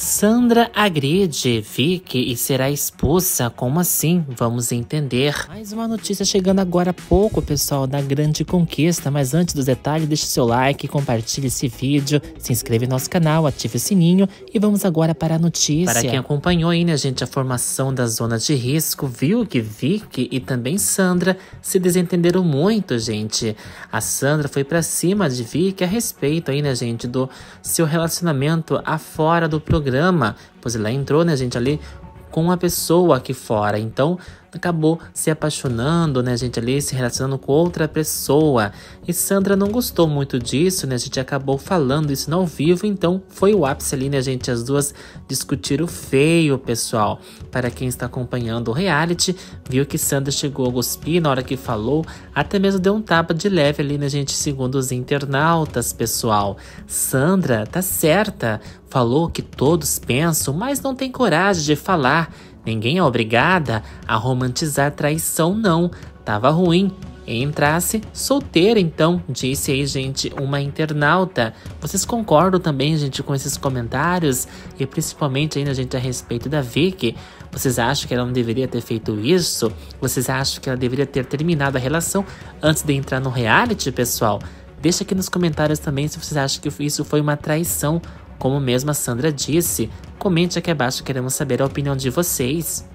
Sandra agride Vicky e será expulsa. Como assim? Vamos entender. Mais uma notícia chegando agora há pouco, pessoal, da grande conquista. Mas antes dos detalhes, deixe seu like, compartilhe esse vídeo, se inscreva no nosso canal, ative o sininho e vamos agora para a notícia. Para quem acompanhou aí, né, gente, a formação da zona de risco, viu que Vicky e também Sandra se desentenderam muito, gente. A Sandra foi para cima de Vicky a respeito aí, né, gente, do seu relacionamento afora do programa programa, pois ela entrou, né, gente, ali com uma pessoa aqui fora. Então, acabou se apaixonando, né, gente, ali se relacionando com outra pessoa. E Sandra não gostou muito disso, né, a gente acabou falando isso no ao vivo, então foi o ápice ali, né, gente, as duas discutiram feio, pessoal. Para quem está acompanhando o reality, viu que Sandra chegou a cuspir na hora que falou, até mesmo deu um tapa de leve ali, né, gente, segundo os internautas, pessoal. Sandra tá certa, falou que todos pensam, mas não tem coragem de falar. Ninguém é obrigada a romantizar traição, não. Tava ruim. Entrasse solteira, então, disse aí, gente, uma internauta. Vocês concordam também, gente, com esses comentários? E principalmente ainda, gente, a respeito da Vicky. Vocês acham que ela não deveria ter feito isso? Vocês acham que ela deveria ter terminado a relação antes de entrar no reality, pessoal? Deixa aqui nos comentários também se vocês acham que isso foi uma traição como mesmo a Sandra disse, comente aqui abaixo, queremos saber a opinião de vocês.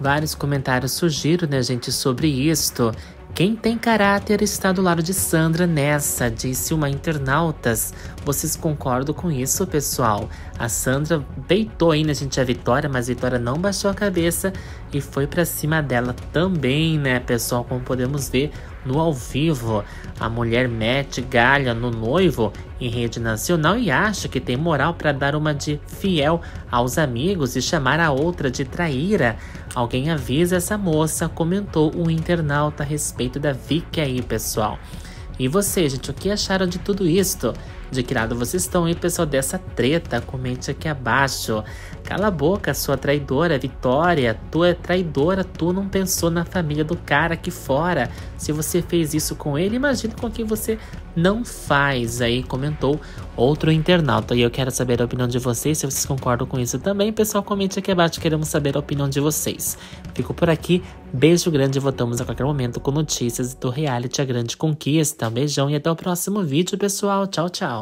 Vários comentários surgiram, né, gente, sobre isto. Quem tem caráter está do lado de Sandra nessa, disse uma internautas. Vocês concordam com isso, pessoal? A Sandra beitou aí, né, gente, a Vitória, mas a Vitória não baixou a cabeça e foi para cima dela também, né, pessoal? Como podemos ver no ao vivo, a mulher mete galha no noivo em rede nacional e acha que tem moral para dar uma de fiel aos amigos e chamar a outra de traíra. Alguém avisa essa moça, comentou um internauta a respeito da Vicky aí, pessoal. E vocês, gente, o que acharam de tudo isto? De que lado vocês estão aí, pessoal, dessa treta? Comente aqui abaixo. Cala a boca, sua traidora, Vitória. Tu é traidora, tu não pensou na família do cara aqui fora. Se você fez isso com ele, imagine com quem você não faz. Aí comentou outro internauta. E eu quero saber a opinião de vocês, se vocês concordam com isso também. Pessoal, comente aqui abaixo, queremos saber a opinião de vocês. Fico por aqui, beijo grande voltamos a qualquer momento com notícias do reality A Grande Conquista. Um beijão e até o próximo vídeo, pessoal. Tchau, tchau.